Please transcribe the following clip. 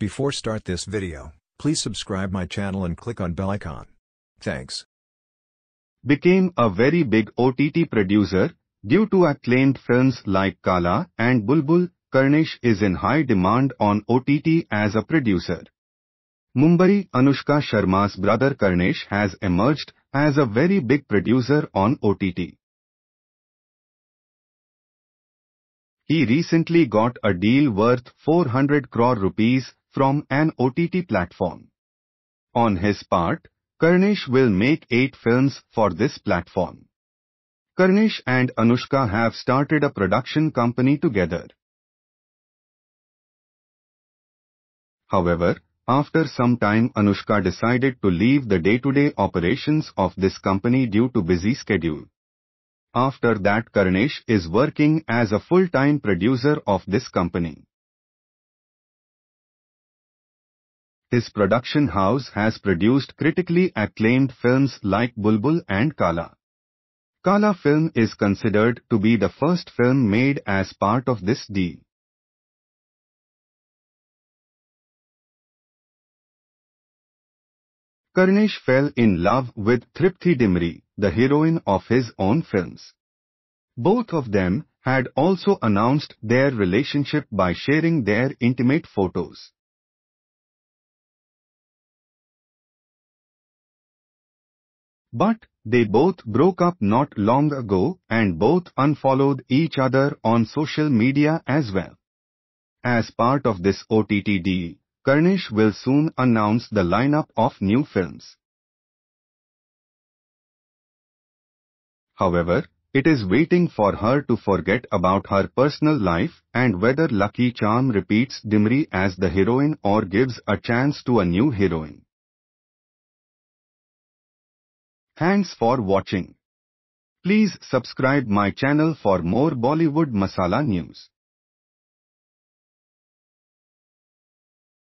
Before start this video, please subscribe my channel and click on bell icon. Thanks. became a very big OTT producer, due to acclaimed films like Kala and Bulbul, Karnesh is in high demand on OTT as a producer. Mumbai Anushka Sharma's brother Karnesh has emerged as a very big producer on OTT. He recently got a deal worth 400 crore rupees from an OTT platform. On his part, Karnesh will make 8 films for this platform. Karnesh and Anushka have started a production company together. However, after some time Anushka decided to leave the day-to-day operations of this company due to busy schedule. After that Karnesh is working as a full-time producer of this company. His production house has produced critically acclaimed films like Bulbul and Kala. Kala film is considered to be the first film made as part of this deal. Karnesh fell in love with Tripti Dimri, the heroine of his own films. Both of them had also announced their relationship by sharing their intimate photos. But they both broke up not long ago and both unfollowed each other on social media as well. As part of this OTT deal, Karnesh will soon announce the lineup of new films. However, it is waiting for her to forget about her personal life and whether Lucky Charm repeats Dimri as the heroine or gives a chance to a new heroine. Thanks for watching. Please subscribe my channel for more Bollywood Masala news.